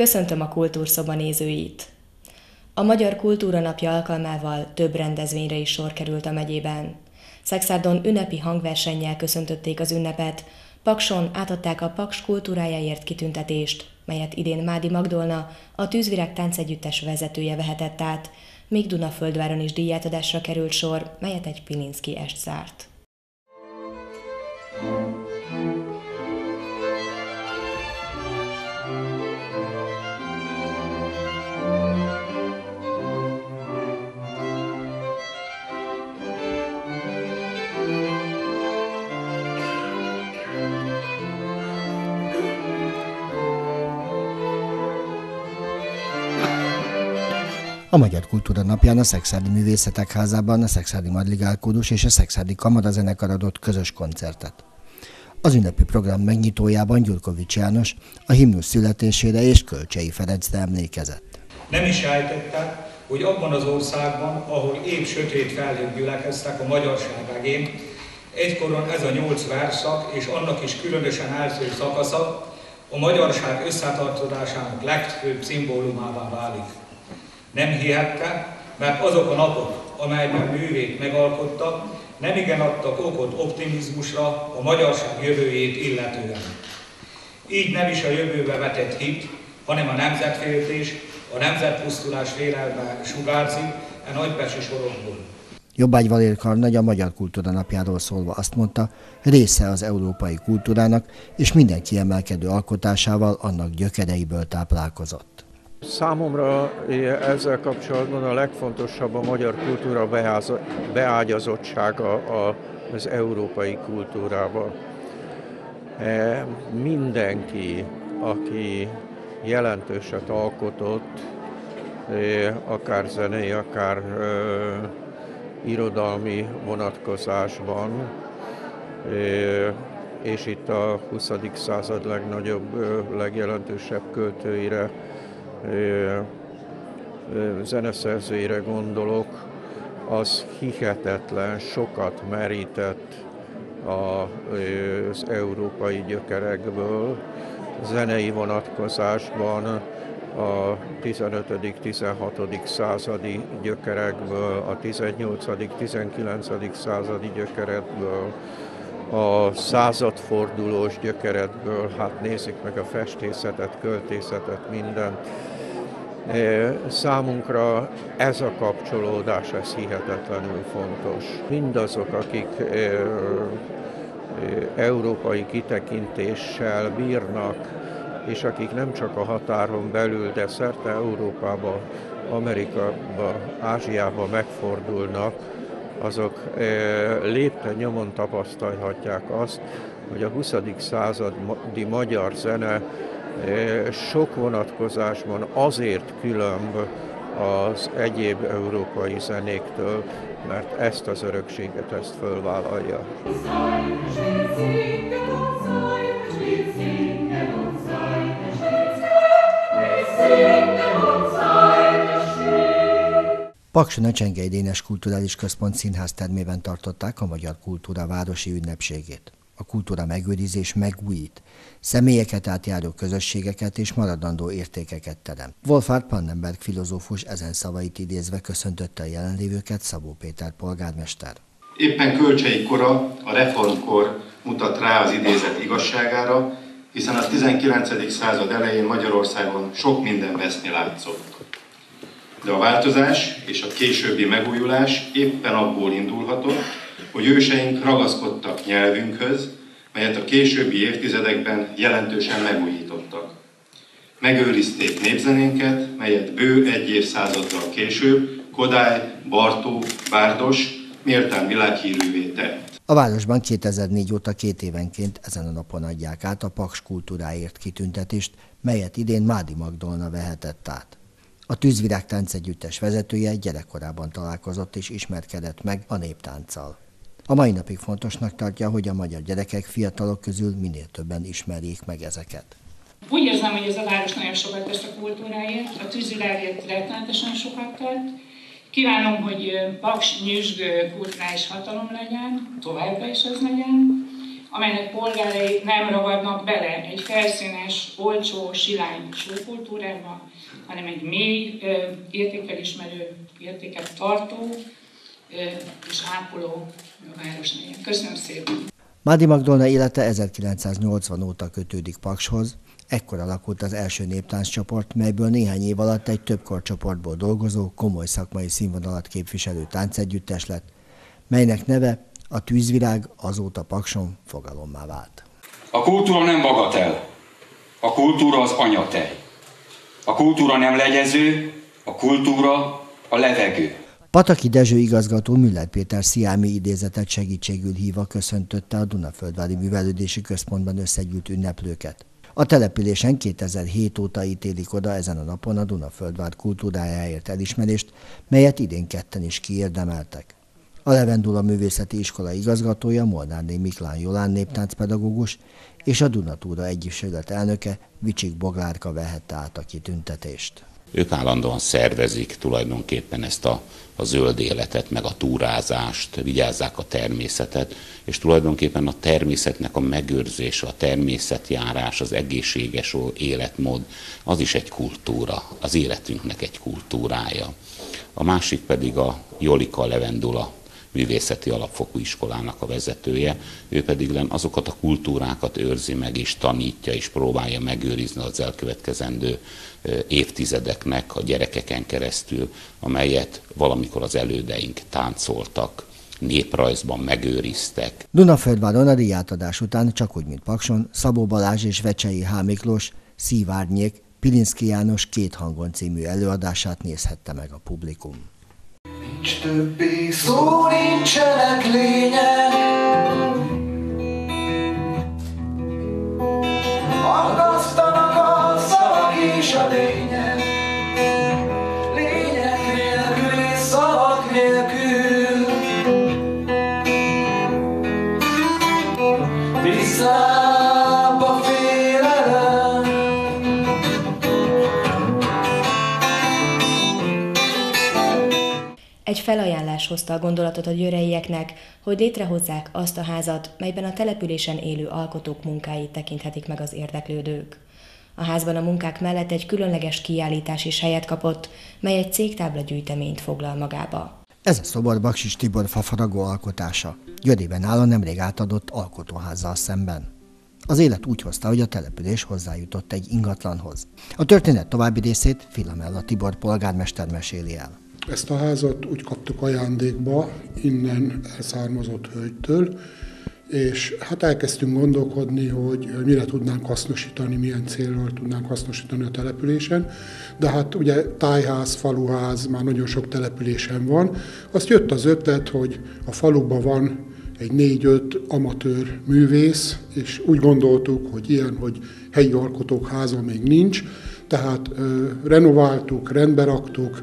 Köszöntöm a Kultúrszoba nézőit! A Magyar Kultúra Napja alkalmával több rendezvényre is sor került a megyében. Szexárdon ünnepi hangversennyel köszöntötték az ünnepet, Pakson átadták a Paks kultúrájáért kitüntetést, melyet idén Mádi Magdolna, a Tűzvirág táncegyüttes vezetője vehetett át, míg Dunaföldváron is díjátadásra került sor, melyet egy Pilinszki est zárt. thank you A Magyar Kultúra Napján a Szexádi Művészetek Házában a Szexádi Madligálkódus és a Szexádi Kamara zenekar adott közös koncertet. Az ünnepi program megnyitójában Gyurkovics János a himnusz születésére és Kölcsei Ferencre emlékezett. Nem is sejtettek, hogy abban az országban, ahol épp sötét felhők gyülekeztek a magyarság egén, egykoron ez a nyolc verszak és annak is különösen első szakasza a magyarság összetartozásának legfőbb szimbólumává válik. Nem hihette, mert azok a napok, amelyben művét megalkotta, nem igen adtak okot optimizmusra a magyarság jövőjét illetően. Így nem is a jövőbe vetett hit, hanem a nemzetféltés, a nemzetpusztulás félelme sugárzik e nagypesi sorokból. Jobbágy Valér Karnagy a Magyar Kultúra napjáról szólva azt mondta, része az európai kultúrának, és minden kiemelkedő alkotásával annak gyökereiből táplálkozott. Számomra ezzel kapcsolatban a legfontosabb a magyar kultúra beágyazottsága az európai kultúrába. E, mindenki, aki jelentőset alkotott, e, akár zenei, akár irodalmi vonatkozásban, és itt a 20. század legnagyobb, legjelentősebb költőire zeneszerzőire gondolok, az hihetetlen sokat merített az európai gyökerekből, zenei vonatkozásban a 15.-16. századi gyökerekből, a 18.-19. századi gyökerekből, a századfordulós gyökeretből, hát nézzük meg a festészetet, költészetet, mindent. E, számunkra ez a kapcsolódás, ez hihetetlenül fontos. Mindazok, akik e, e, európai kitekintéssel bírnak, és akik nem csak a határon belül, de szerte Európába, Amerikába, Ázsiába megfordulnak, azok lépten nyomon tapasztalhatják azt, hogy a 20. századi magyar zene sok vonatkozásban azért különb az egyéb európai zenéktől, mert ezt az örökséget, ezt fölvállalja. Pakson a Csengei Dénes Kulturális Központ színház termében tartották a Magyar Kultúra városi ünnepségét a kultúra megőrizés megújít, személyeket átjáró közösségeket és maradandó értékeket terem. Wolfhard Pannenberg filozófus ezen szavait idézve köszöntötte a jelenlévőket Szabó Péter polgármester. Éppen kölcsei kora, a reformkor mutat rá az idézet igazságára, hiszen a 19. század elején Magyarországon sok minden veszni látszott. De a változás és a későbbi megújulás éppen abból indulhatott, hogy őseink ragaszkodtak nyelvünkhöz, melyet a későbbi évtizedekben jelentősen megújítottak. Megőrizték népzenénket, melyet bő egy évszázaddal később Kodály, Bartó, Bárdos méltán világhírűvé tett. A városban 2004 óta két évenként ezen a napon adják át a Paks kultúráért kitüntetést, melyet idén Mádi Magdolna vehetett át. A Tűzvirág táncegyüttes vezetője gyerekkorában találkozott és ismerkedett meg a néptánccal. A mai napig fontosnak tartja, hogy a magyar gyerekek, fiatalok közül minél többen ismerjék meg ezeket. Úgy érzem, hogy ez a város nagyon sokat tesz a kultúráért, a tűzvilágért rettenetesen sokat tett. Kívánom, hogy Paks nyüzsgő kulturális hatalom legyen, továbbra is ez legyen. Amelynek polgárai nem ragadnak bele egy felszínes, olcsó, silány showkultúrába, hanem egy mély, értékelismerő, értéket tartó és ápoló város Köszönöm szépen! Mádi Magdolna élete 1980 óta kötődik Pakshoz, ekkor alakult az első néptánccsoport, melyből néhány év alatt egy több korcsoportból dolgozó, komoly szakmai színvonalat képviselő táncegyüttes lett, melynek neve a tűzvirág azóta Pakson fogalommá vált. A kultúra nem bagatel. A kultúra az anyatej. A kultúra nem legyező, a kultúra a levegő. Pataki Dezső igazgató Müller Péter Sziámi idézetet segítségül hívva köszöntötte a Dunaföldvári Művelődési Központban összegyűlt ünneplőket. A településen 2007 óta ítélik oda ezen a napon a Dunaföldvár kultúrájáért elismerést, melyet idén ketten is kiérdemeltek. A Levendula Művészeti Iskola igazgatója Molnárné Miklán Jolán néptáncpedagógus és a Dunatúra Egyesület elnöke Vicsik Boglárka vehette át a kitüntetést. Ők állandóan szervezik tulajdonképpen ezt a, a zöld életet, meg a túrázást, vigyázzák a természetet, és tulajdonképpen a természetnek a megőrzése, a természetjárás, az egészséges életmód, az is egy kultúra, az életünknek egy kultúrája. A másik pedig a Jolika Levendula művészeti alapfokú iskolának a vezetője, ő pedig azokat a kultúrákat őrzi meg és tanítja és próbálja megőrizni az elkövetkezendő évtizedeknek a gyerekeken keresztül, amelyet valamikor az elődeink táncoltak, néprajzban megőriztek. Dunaföldváron a díjátadás után, csak úgy, mint Pakson, Szabó Balázs és Vecsei H. Miklós, Szívárnyék, Pilinszki János két hangon című előadását nézhette meg a publikum. Nincs többé szó, nincsenek lények, Aggasztanak a szavak és a lények, lények nélkül és szavak nélkül. Vissza Egy felajánlás hozta a gondolatot a györeieknek, hogy létrehozzák azt a házat, melyben a településen élő alkotók munkáit tekinthetik meg az érdeklődők. A házban a munkák mellett egy különleges kiállítás is helyet kapott, mely egy cégtábla gyűjteményt foglal magába. Ez a szobor Baksis Tibor fafaragó alkotása. Györében áll a nemrég átadott alkotóházzal szemben. Az élet úgy hozta, hogy a település hozzájutott egy ingatlanhoz. A történet további részét Filamella Tibor polgármester meséli el. Ezt a házat úgy kaptuk ajándékba innen elszármazott hölgytől, és hát elkezdtünk gondolkodni, hogy mire tudnánk hasznosítani, milyen célról tudnánk hasznosítani a településen. De hát ugye tájház, faluház már nagyon sok településen van. Azt jött az ötlet, hogy a faluban van egy négy-öt amatőr művész, és úgy gondoltuk, hogy ilyen, hogy helyi alkotók háza még nincs, tehát ö, renováltuk, rendbe raktuk,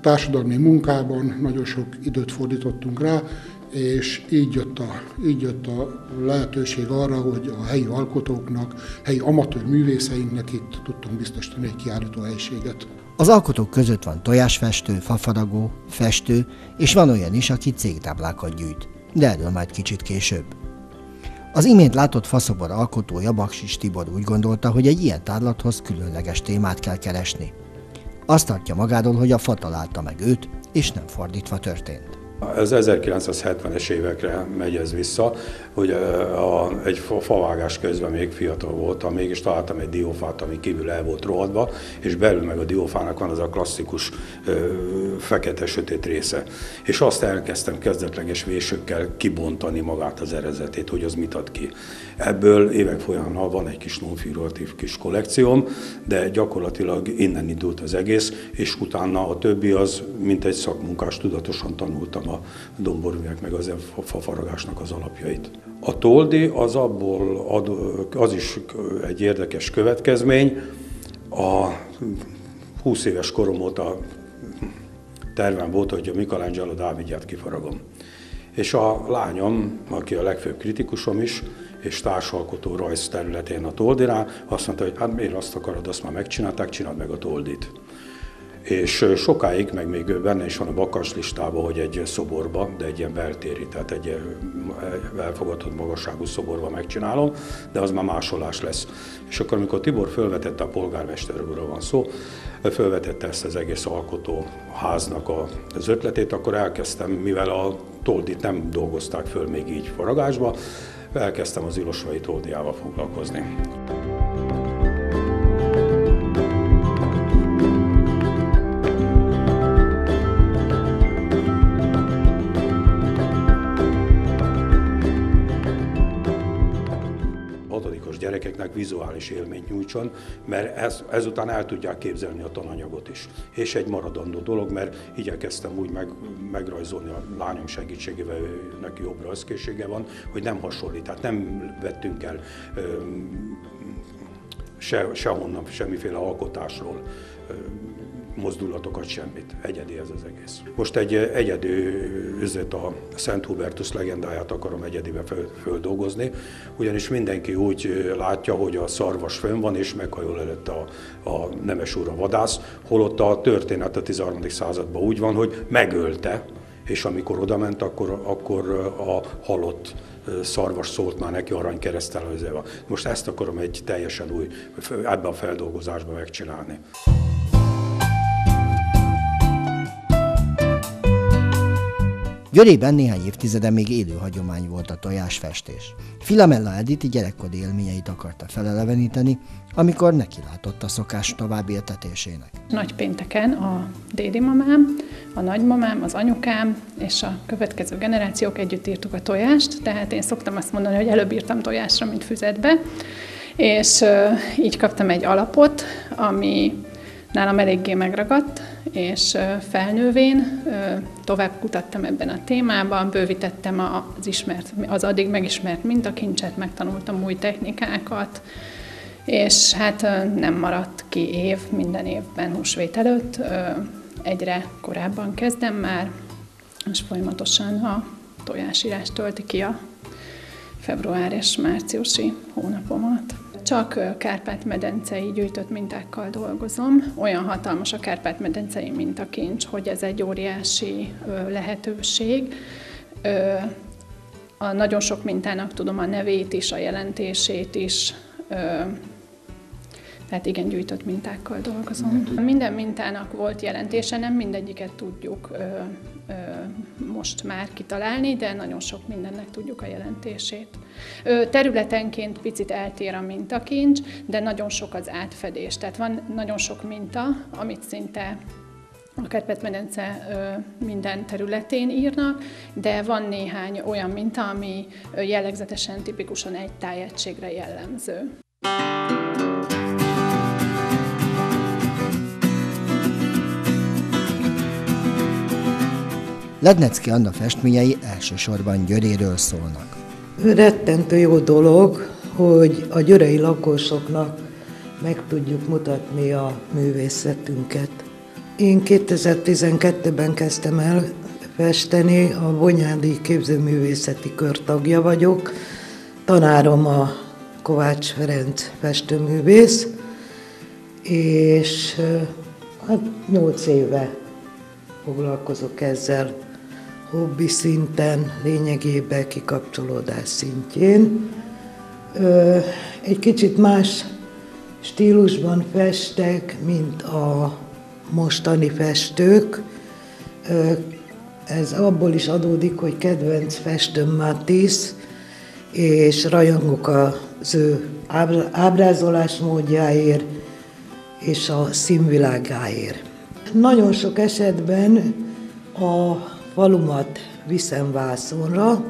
társadalmi munkában nagyon sok időt fordítottunk rá, és így jött, a, így jött a lehetőség arra, hogy a helyi alkotóknak, helyi amatőr művészeinknek itt tudtunk biztosítani egy kiállító helyiséget. Az alkotók között van tojásfestő, fafaragó, festő, és van olyan is, aki cégtáblákat gyűjt. De erről majd kicsit később. Az imént látott faszobor alkotója Baksis Tibor úgy gondolta, hogy egy ilyen tárlathoz különleges témát kell keresni. Azt tartja magáról, hogy a fa találta meg őt, és nem fordítva történt. Ez 1970-es évekre megy ez vissza, hogy a, egy favágás közben még fiatal voltam, mégis találtam egy diófát, ami kívül el volt rohadva, és belül meg a diófának van az a klasszikus fekete-sötét része. És azt elkezdtem kezdetleges vésőkkel kibontani magát az erezetét, hogy az mit ad ki. Ebből évek folyamán van egy kis non-figuratív kis kollekcióm, de gyakorlatilag innen indult az egész, és utána a többi az, mint egy szakmunkás, tudatosan tanultam a domborművek meg az fafaragásnak az alapjait. A toldi az abból ad, az is egy érdekes következmény. A 20 éves korom óta tervem volt, hogy a Michelangelo Dávidját kifaragom. És a lányom, aki a legfőbb kritikusom is, és társalkotó rajz területén a Toldirán, azt mondta, hogy hát miért azt akarod, azt már megcsinálták, csináld meg a Toldit. És sokáig, meg még benne is van a bakas listában, hogy egy szoborba, de egy ilyen beltéri, tehát egy elfogadott magasságú szoborba megcsinálom, de az már másolás lesz. És akkor, amikor Tibor felvetette a polgármesterről van szó, felvetette ezt az egész alkotó háznak az ötletét, akkor elkezdtem, mivel a toldit nem dolgozták föl még így faragásba, elkezdtem az Ilosvai toldiával foglalkozni. Gyerekeknek vizuális élményt nyújtson, mert ez, ezután el tudják képzelni a tananyagot is. És egy maradandó dolog, mert igyekeztem úgy meg, megrajzolni a lányom segítségével, neki jobb rajzkészsége van, hogy nem hasonlít, tehát nem vettünk el se, sehonnan semmiféle alkotásról mozdulatokat, semmit. Egyedi ez az egész. Most egy egyedi üzlet a Szent Hubertus legendáját akarom egyedibe földolgozni, ugyanis mindenki úgy látja, hogy a szarvas fönn van, és meghajol előtt a, a nemes úr a vadász, holott a történet a 13. században úgy van, hogy megölte, és amikor odament, akkor, akkor a halott szarvas szólt már neki aranykeresztel Most ezt akarom egy teljesen új, ebben a feldolgozásban megcsinálni. Györében néhány évtizeden még élő hagyomány volt a tojásfestés. Filamella Edith gyerekkori élményeit akarta feleleveníteni, amikor nekilátott a szokás továbbéltetésének. Nagy pénteken a dédimamám, a nagymamám, az anyukám és a következő generációk együtt írtuk a tojást, tehát én szoktam azt mondani, hogy előbb írtam tojásra, mint füzetbe, és így kaptam egy alapot, ami nálam eléggé megragadt, és felnővén tovább kutattam ebben a témában, bővítettem az, ismert, az addig megismert mintakincset, megtanultam új technikákat, és hát nem maradt ki év minden évben húsvét előtt, egyre korábban kezdem már, és folyamatosan a tojásírás tölti ki a február és márciusi hónapomat. Csak Kárpát-medencei gyűjtött mintákkal dolgozom. Olyan hatalmas a Kárpát-medencei mintakincs, hogy ez egy óriási lehetőség. A nagyon sok mintának tudom a nevét is, a jelentését is, tehát igen, gyűjtött mintákkal dolgozom. Minden mintának volt jelentése, nem mindegyiket tudjuk most már kitalálni, de nagyon sok mindennek tudjuk a jelentését. Területenként picit eltér a mintakincs, de nagyon sok az átfedés. Tehát van nagyon sok minta, amit szinte a Kárpát-medence minden területén írnak, de van néhány olyan minta, ami jellegzetesen, tipikusan egy tájegységre jellemző. Lednecki Anna festményei elsősorban Györéről szólnak. Rettentő jó dolog, hogy a györei lakosoknak meg tudjuk mutatni a művészetünket. Én 2012-ben kezdtem el festeni, a Bonyádi Képzőművészeti Kör tagja vagyok. Tanárom a Kovács Ferenc festőművész, és hát 8 éve foglalkozok ezzel hobbi szinten, lényegében kikapcsolódás szintjén. Egy kicsit más stílusban festek, mint a mostani festők. Ez abból is adódik, hogy kedvenc festőm Matisse, és rajongok az ő ábrázolás módjáért és a színvilágáért. Nagyon sok esetben a falumat viszem vászonra,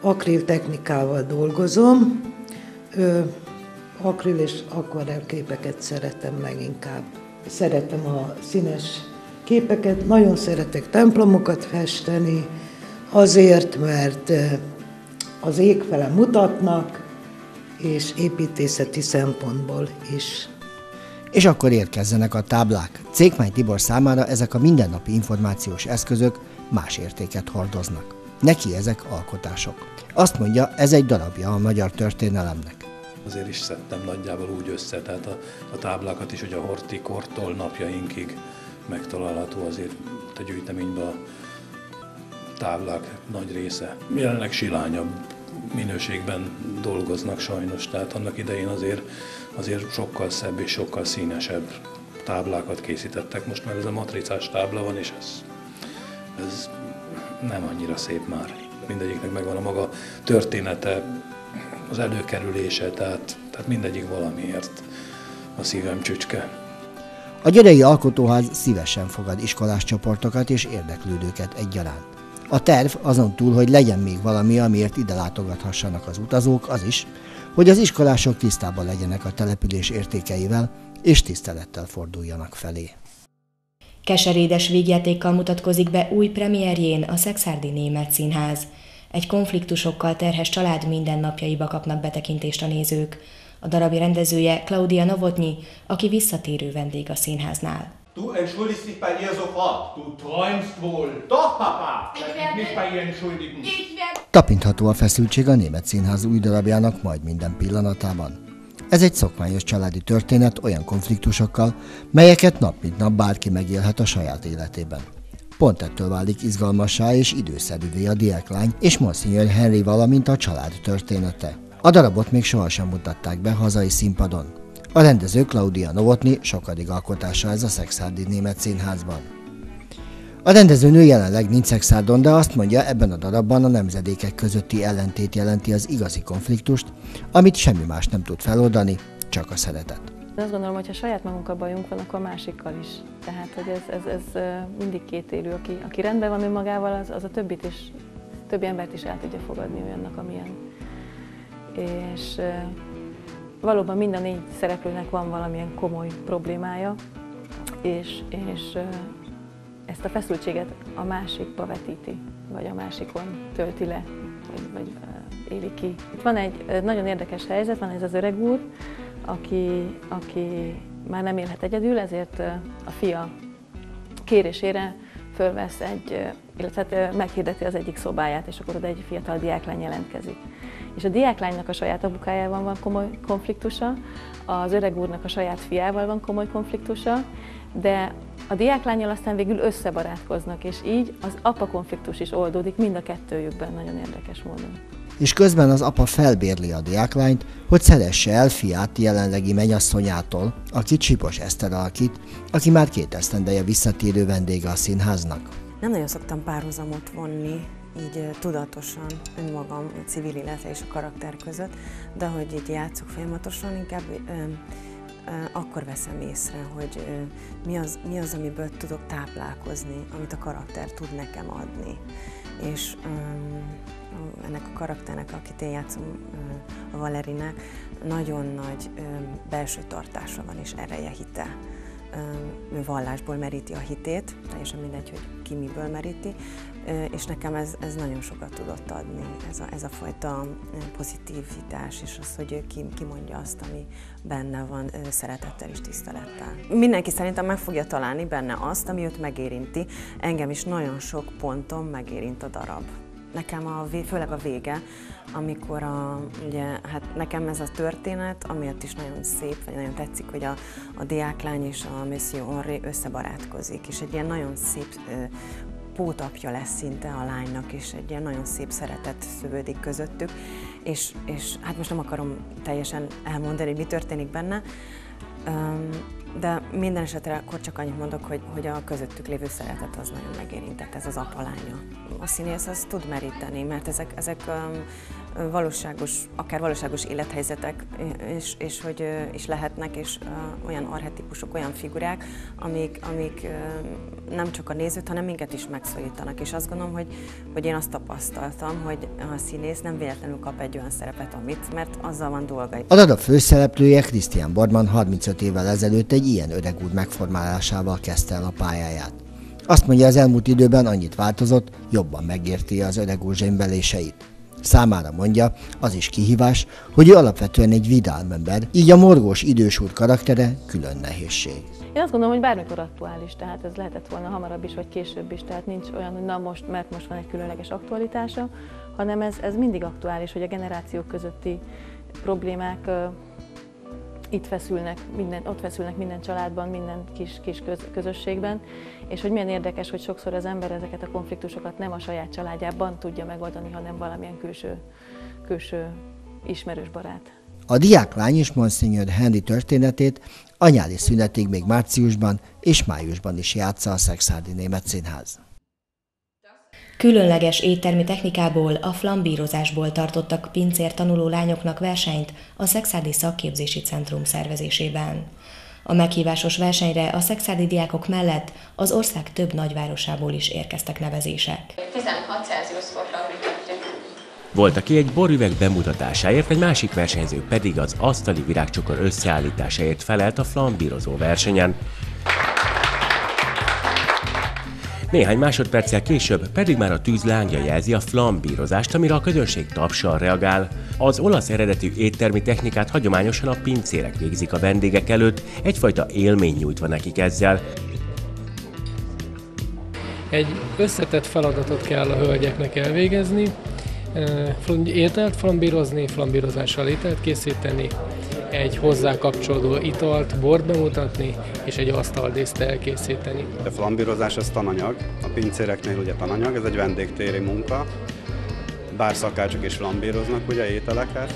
akril technikával dolgozom, ö, akril és akvarel képeket szeretem leginkább. Szeretem a színes képeket, nagyon szeretek templomokat festeni, azért, mert az ég fele mutatnak, és építészeti szempontból is. És akkor érkezzenek a táblák. Cékmány Tibor számára ezek a mindennapi információs eszközök más értéket hordoznak. Neki ezek alkotások. Azt mondja, ez egy darabja a magyar történelemnek. Azért is szedtem nagyjából úgy össze, tehát a, a táblákat is, hogy a hortikortól napjainkig megtalálható azért a gyűjteményben a táblák nagy része. Jelenleg silányabb minőségben dolgoznak sajnos, tehát annak idején azért, azért sokkal szebb és sokkal színesebb táblákat készítettek. Most már ez a matricás tábla van, és ez, ez nem annyira szép már. Mindegyiknek megvan a maga története, az előkerülése, tehát, tehát mindegyik valamiért a szívem csücske. A Gyerei Alkotóház szívesen fogad iskolás csoportokat és érdeklődőket egyaránt. A terv azon túl, hogy legyen még valami, amiért ide látogathassanak az utazók, az is, hogy az iskolások tisztában legyenek a település értékeivel, és tisztelettel forduljanak felé. Keserédes vígjátékkal mutatkozik be új premierjén a Szexárdi Német Színház. Egy konfliktusokkal terhes család mindennapjaiba kapnak betekintést a nézők. A darabi rendezője Claudia Novotnyi, aki visszatérő vendég a színháznál. Du entschuldigst dich bei ihr sofort. Du träumst wohl. Doch, Papa. Lass dich nicht bei ihr entschuldigen. Tapintható a feszültség a német színház új darabjának majd minden pillanatában. Ez egy szokványos családi történet olyan konfliktusokkal, melyeket nap mint nap bárki megélhet a saját életében. Pont ettől válik izgalmassá és időszerűvé a diáklány és Monsignor Henry, valamint a család története. A darabot még sohasem mutatták be hazai színpadon. A rendező Claudia Novotny sokadik alkotása ez a Szexárdi Német Színházban. A rendezőnő jelenleg nincs Szexárdon, de azt mondja, ebben a darabban a nemzedékek közötti ellentét jelenti az igazi konfliktust, amit semmi más nem tud feloldani, csak a szeretet. Én azt gondolom, hogy ha saját magunkkal bajunk van, akkor másikkal is. Tehát, hogy ez, ez, ez mindig két élő, aki, aki rendben van önmagával, az, az a többit is, többi embert is el tudja fogadni olyannak, amilyen. És valóban minden négy szereplőnek van valamilyen komoly problémája, és, és ezt a feszültséget a másikba vetíti, vagy a másikon tölti le, vagy, vagy éli ki. Itt van egy nagyon érdekes helyzet, van ez az öreg úr, aki, aki már nem élhet egyedül, ezért a fia kérésére fölvesz egy, illetve meghirdeti az egyik szobáját, és akkor oda egy fiatal diáklány jelentkezik. És a diáklánynak a saját apukájával van komoly konfliktusa, az öreg úrnak a saját fiával van komoly konfliktusa, de a diáklányjal aztán végül összebarátkoznak, és így az apa konfliktus is oldódik mind a kettőjükben nagyon érdekes módon. És közben az apa felbérli a diáklányt, hogy szeresse el fiát jelenlegi mennyasszonyától, aki Csipos Eszter alakít, aki már két esztendeje visszatérő vendége a színháznak. Nem nagyon szoktam párhuzamot vonni így tudatosan önmagam, a civil illetve és a karakter között, de hogy így játszok folyamatosan, inkább akkor veszem észre, hogy mi az, mi az, amiből tudok táplálkozni, amit a karakter tud nekem adni. És ennek a karakternek, akit én játszom, a Valerinek, nagyon nagy belső tartása van és ereje, hite vallásból meríti a hitét, teljesen mindegy, hogy ki miből meríti, és nekem ez, ez nagyon sokat tudott adni, ez a, ez a fajta pozitivitás, és az, hogy ő ki, kimondja azt, ami benne van szeretettel és tisztelettel. Mindenki szerintem meg fogja találni benne azt, ami őt megérinti. Engem is nagyon sok ponton megérint a darab. Nekem a, főleg a vége, amikor a, ugye, hát nekem ez a történet, amiért is nagyon szép, vagy nagyon tetszik, hogy a, a diáklány és a Monsieur Henri összebarátkozik, és egy ilyen nagyon szép pótapja lesz szinte a lánynak, és egy ilyen nagyon szép szeretet szövődik közöttük, és, és hát most nem akarom teljesen elmondani, mi történik benne, de minden esetre akkor csak annyit mondok, hogy, hogy a közöttük lévő szeretet az nagyon megérintett, ez az apa lánya. A színész az tud meríteni, mert ezek, ezek valóságos, akár valóságos élethelyzetek és, és hogy is lehetnek, és olyan arhetipusok, olyan figurák, amik, amik nem csak a nézőt, hanem minket is megszólítanak. És azt gondolom, hogy, hogy én azt tapasztaltam, hogy a színész nem véletlenül kap egy olyan szerepet, amit, mert azzal van dolga. A darab főszereplője Christian Bordman 35 évvel ezelőtt egy ilyen öreg úr megformálásával kezdte el a pályáját. Azt mondja, az elmúlt időben annyit változott, jobban megérti az öreg úr zsembeléseit. Számára mondja, az is kihívás, hogy ő alapvetően egy vidám ember, így a morgós idős úr karaktere külön nehézség. Én azt gondolom, hogy bármikor aktuális, tehát ez lehetett volna hamarabb is, vagy később is, tehát nincs olyan, hogy na most, mert most van egy különleges aktualitása, hanem ez, ez mindig aktuális, hogy a generációk közötti problémák itt feszülnek, minden, ott feszülnek minden családban, minden kis, kis köz, közösségben, és hogy milyen érdekes, hogy sokszor az ember ezeket a konfliktusokat nem a saját családjában tudja megoldani, hanem valamilyen külső, külső ismerős barát. A diáklány és Monsignor Henry történetét anyáli szünetig még márciusban és májusban is játsza a Szexárdi Német Színház. Különleges éttermi technikából, a flambírozásból tartottak pincér tanuló lányoknak versenyt a Szexádi Szakképzési Centrum szervezésében. A meghívásos versenyre a szexádi diákok mellett az ország több nagyvárosából is érkeztek nevezések. 16 Celsius fokra volt, aki egy borüveg bemutatásáért, egy másik versenyző pedig az asztali virágcsokor összeállításáért felelt a flambírozó versenyen. Néhány másodperccel később pedig már a tűz lángja jelzi a flambírozást, amire a közönség tapsal reagál. Az olasz eredetű éttermi technikát hagyományosan a pincérek végzik a vendégek előtt, egyfajta élmény nyújtva nekik ezzel. Egy összetett feladatot kell a hölgyeknek elvégezni, ételt flambírozni, flambírozással ételt készíteni, egy hozzá kapcsolódó italt, bort bemutatni, és egy asztaldészt elkészíteni. A flambírozás az tananyag, a pincéreknél ugye tananyag, ez egy vendégtéri munka, bár szakácsok is flambíroznak ugye ételeket,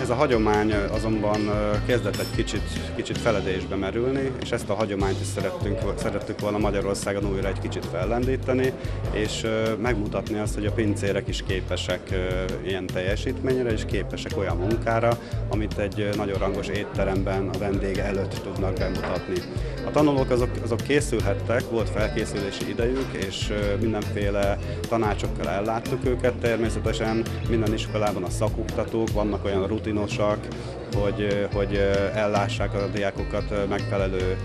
ez a hagyomány azonban kezdett egy kicsit, kicsit feledésbe merülni, és ezt a hagyományt is szerettünk, szerettük volna Magyarországon újra egy kicsit fellendíteni, és megmutatni azt, hogy a pincérek is képesek ilyen teljesítményre, és képesek olyan munkára, amit egy nagyon rangos étteremben a vendég előtt tudnak bemutatni. A tanulók azok, azok készülhettek, volt felkészülési idejük, és mindenféle tanácsokkal elláttuk őket természetesen, minden iskolában a szakoktatók, vannak olyan rutinosak, hogy, hogy ellássák a diákokat megfelelő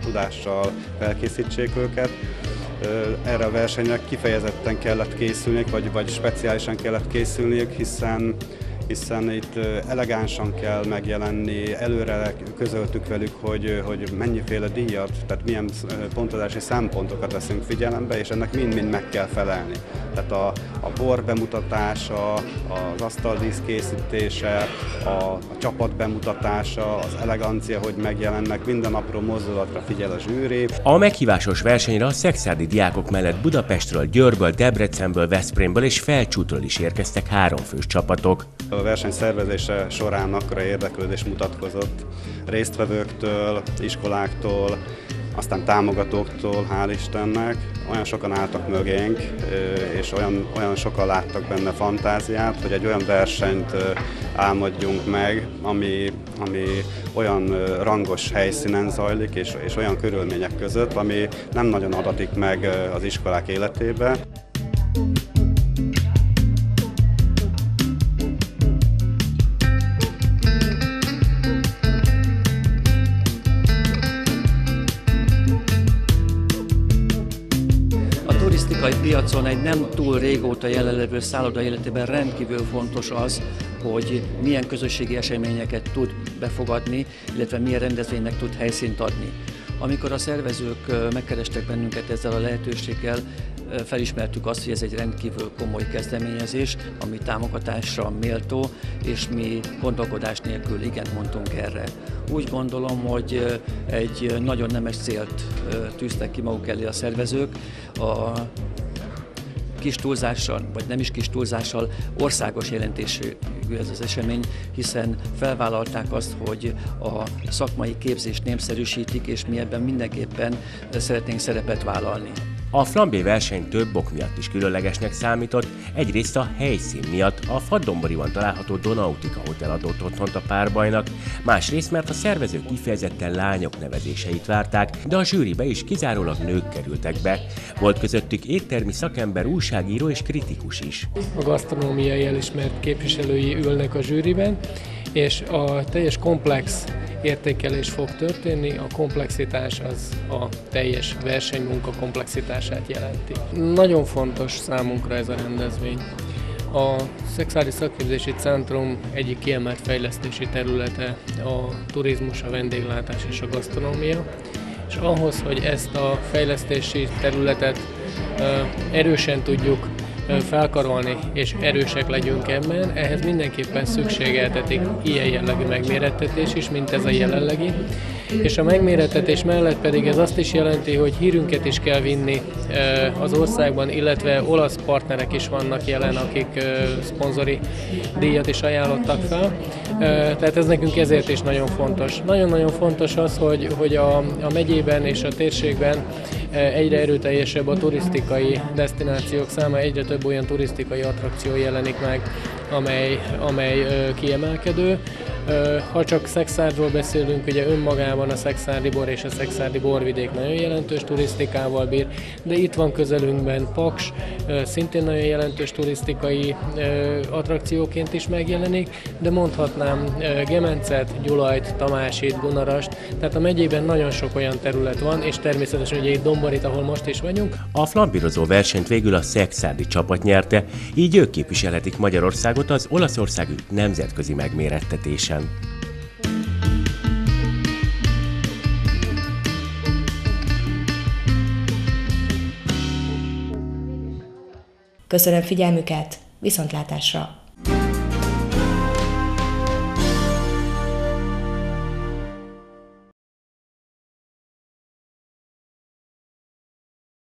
tudással, felkészítsék őket. Erre a versenyre kifejezetten kellett készülniük, vagy, vagy speciálisan kellett készülniük, hiszen hiszen itt elegánsan kell megjelenni, előre közöltük velük, hogy, hogy mennyiféle díjat, tehát milyen pontozási szempontokat veszünk figyelembe, és ennek mind-mind meg kell felelni. Tehát a, a bor bemutatása, az asztaldísz készítése, a, a csapat bemutatása, az elegancia, hogy megjelennek, minden apró mozdulatra figyel a zsűri. A meghívásos versenyre a szexádi diákok mellett Budapestről, Győrből, Debrecenből, Veszprémből és Felcsútról is érkeztek háromfős csapatok. A verseny szervezése során akkora érdeklődés mutatkozott résztvevőktől, iskoláktól, aztán támogatóktól, hál' Istennek. Olyan sokan álltak mögénk, és olyan, olyan sokan láttak benne fantáziát, hogy egy olyan versenyt álmodjunk meg, ami, ami olyan rangos helyszínen zajlik, és, és olyan körülmények között, ami nem nagyon adatik meg az iskolák életébe. Piacon egy nem túl régóta jelenlevő szálloda életében rendkívül fontos az, hogy milyen közösségi eseményeket tud befogadni, illetve milyen rendezvénynek tud helyszínt adni. Amikor a szervezők megkerestek bennünket ezzel a lehetőséggel, felismertük azt, hogy ez egy rendkívül komoly kezdeményezés, ami támogatásra méltó, és mi gondolkodás nélkül igen mondtunk erre. Úgy gondolom, hogy egy nagyon nemes célt tűztek ki maguk elé a szervezők. A kis túlzással, vagy nem is kis túlzással országos jelentésű ez az esemény, hiszen felvállalták azt, hogy a szakmai képzést népszerűsítik, és mi ebben mindenképpen szeretnénk szerepet vállalni. A flambé verseny több ok miatt is különlegesnek számított, egyrészt a helyszín miatt a Faddomboriban található Donautika Hotel adott otthont a párbajnak, másrészt mert a szervezők kifejezetten lányok nevezéseit várták, de a zsűribe is kizárólag nők kerültek be. Volt közöttük éttermi szakember, újságíró és kritikus is. A gasztronómiai elismert képviselői ülnek a zsűriben, és a teljes komplex értékelés fog történni, a komplexitás az a teljes versenymunka komplexitását jelenti. Nagyon fontos számunkra ez a rendezvény. A Szexuális Szakképzési Centrum egyik kiemelt fejlesztési területe a turizmus, a vendéglátás és a gasztronómia, és ahhoz, hogy ezt a fejlesztési területet erősen tudjuk felkarolni és erősek legyünk ebben, ehhez mindenképpen szükségeltetik ilyen jellegű megmérettetés is, mint ez a jelenlegi. És a megmérettetés mellett pedig ez azt is jelenti, hogy hírünket is kell vinni az országban, illetve olasz partnerek is vannak jelen, akik szponzori díjat is ajánlottak fel. Tehát ez nekünk ezért is nagyon fontos. Nagyon-nagyon fontos az, hogy, hogy a, a megyében és a térségben egyre erőteljesebb a turisztikai destinációk száma, egyre több olyan turisztikai attrakció jelenik meg, amely, amely kiemelkedő. Ha csak Szexárdról beszélünk, ugye önmagában a Szexárdi bor és a Szexárdi borvidék nagyon jelentős turisztikával bír, de itt van közelünkben Paks, szintén nagyon jelentős turisztikai attrakcióként is megjelenik, de mondhatnám Gemencet, Gyulajt, Tamásit, Gunarast, tehát a megyében nagyon sok olyan terület van, és természetesen ugye itt Domborit, ahol most is vagyunk. A flambírozó versenyt végül a Szexárdi csapat nyerte, így ők képviselhetik Magyarországot az Olaszországi nemzetközi megmérettetésen. Köszönöm figyelmüket, viszontlátásra!